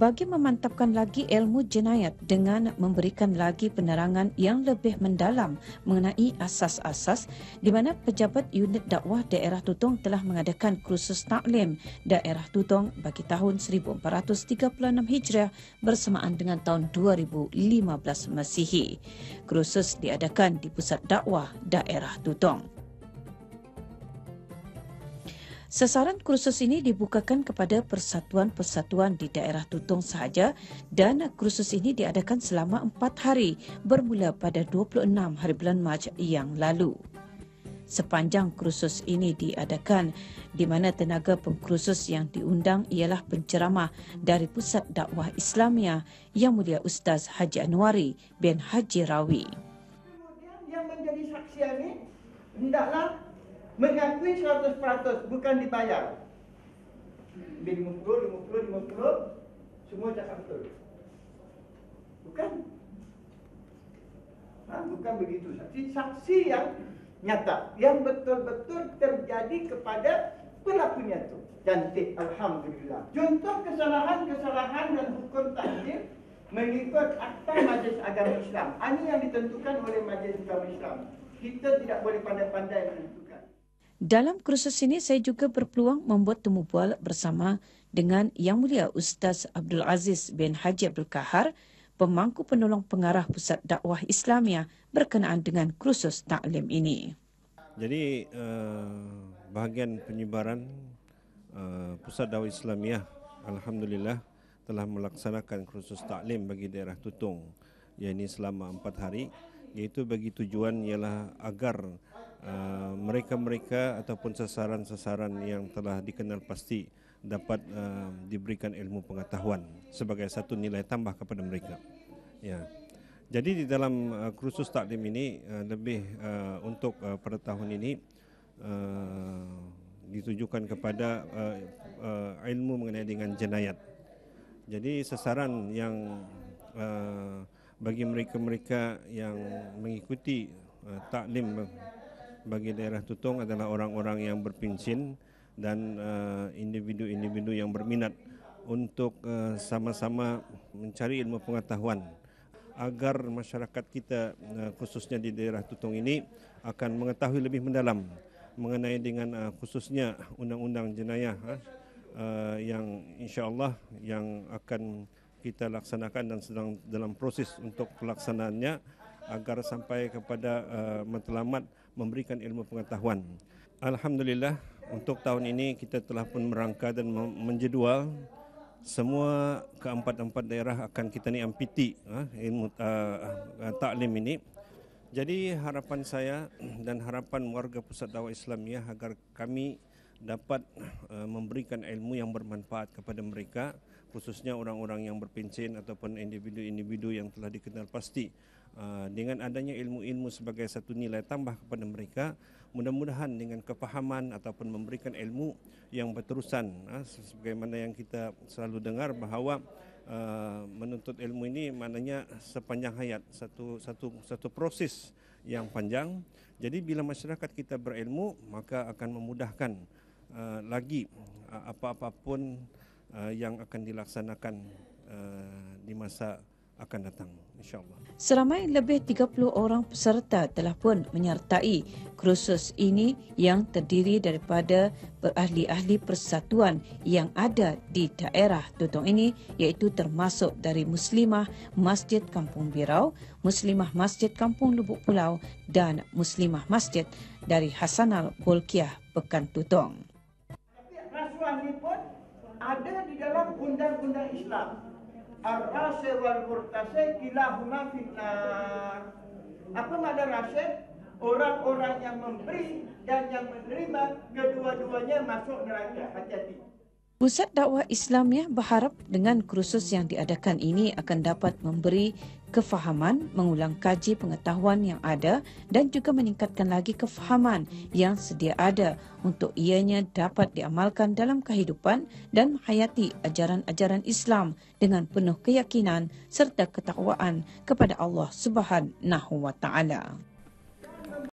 bagi memantapkan lagi ilmu jenayat dengan memberikan lagi penerangan yang lebih mendalam mengenai asas-asas di mana pejabat unit dakwah daerah Tutong telah mengadakan kursus taklim daerah Tutong bagi tahun 1436 Hijrah bersamaan dengan tahun 2015 Masihi. Kursus diadakan di pusat dakwah daerah Tutong. Sasaran kursus ini dibukakan kepada persatuan-persatuan di daerah Tutong sahaja dan kursus ini diadakan selama empat hari bermula pada 26 hari bulan Mac yang lalu. Sepanjang kursus ini diadakan di mana tenaga pengkursus yang diundang ialah penceramah dari Pusat Dakwah Islamia Yang Mulia Ustaz Haji Anwari bin Haji Rawi. Yang menjadi saksian ini hendaklah mengakui 100% bukan dibayar. Bil 50, 50, 50, semua cakap betul. Bukan. Ha, bukan begitu saksi. Saksi yang nyata. Yang betul-betul terjadi kepada pelakunya itu. Cantik. Alhamdulillah. Contoh kesalahan-kesalahan dan hukum takdir mengikut Akta Majlis Agama Islam. Ini yang ditentukan oleh Majlis Agama Islam. Kita tidak boleh pandai-pandai menentukan. Dalam kursus ini saya juga berpeluang membuat temu bual bersama dengan Yang Mulia Ustaz Abdul Aziz bin Haji Abdul Kahar, pemangku penolong pengarah Pusat Dakwah Islamia berkenaan dengan kursus taklim ini. Jadi uh, bahagian penyebaran uh, Pusat Dakwah Islamia alhamdulillah telah melaksanakan kursus taklim bagi daerah Tutong yang ini selama empat hari iaitu bagi tujuan ialah agar Uh, mereka-mereka ataupun sasaran-sasaran yang telah dikenal pasti dapat uh, diberikan ilmu pengetahuan sebagai satu nilai tambah kepada mereka. Ya. Jadi di dalam uh, kursus taklim ini uh, lebih uh, untuk uh, pada tahun ini uh, ditujukan kepada uh, uh, ilmu mengenai dengan jenayat. Jadi sasaran yang uh, bagi mereka-mereka yang mengikuti uh, taklim bagi daerah Tutong adalah orang-orang yang berpensin dan uh, individu-individu yang berminat untuk uh, sama-sama mencari ilmu pengetahuan agar masyarakat kita uh, khususnya di daerah Tutong ini akan mengetahui lebih mendalam mengenai dengan uh, khususnya undang-undang jenayah uh, yang insya-Allah yang akan kita laksanakan dan sedang dalam proses untuk pelaksanaannya agar sampai kepada uh, matlamat memberikan ilmu pengetahuan. Alhamdulillah untuk tahun ini kita telah pun merangka dan menjedual semua keempat-empat daerah akan kita ni ampiti uh, ilmu uh, uh, taklim ini. Jadi harapan saya dan harapan warga Pusat Dakwah Islamiyah agar kami dapat uh, memberikan ilmu yang bermanfaat kepada mereka khususnya orang-orang yang berpencen ataupun individu-individu yang telah dikenal pasti dengan adanya ilmu-ilmu sebagai satu nilai tambah kepada mereka mudah-mudahan dengan kefahaman ataupun memberikan ilmu yang berterusan uh, sebagaimana yang kita selalu dengar bahawa uh, menuntut ilmu ini maknanya sepanjang hayat satu satu satu proses yang panjang. Jadi bila masyarakat kita berilmu maka akan memudahkan lagi apa-apa pun uh, yang akan dilaksanakan di masa akan datang insyaallah. Seramai lebih 30 orang peserta telah pun menyertai kursus ini yang terdiri daripada berahli-ahli persatuan yang ada di daerah Tutong ini iaitu termasuk dari Muslimah Masjid Kampung Birau, Muslimah Masjid Kampung Lubuk Pulau dan Muslimah Masjid dari Hasanal Bolkiah Pekan Tutong. Rasuah ini pun ada di dalam undang-undang Islam. Ar-rasyid wal murtasyid kilahuma finnar. Apa makna rasyid? Orang-orang yang memberi dan yang menerima kedua-duanya masuk neraka. Hati-hati. Pusat Dakwah Islamiah berharap dengan kursus yang diadakan ini akan dapat memberi kefahaman, mengulang kaji pengetahuan yang ada dan juga meningkatkan lagi kefahaman yang sedia ada untuk ianya dapat diamalkan dalam kehidupan dan menghayati ajaran-ajaran Islam dengan penuh keyakinan serta ketakwaan kepada Allah Subhanahu wa taala.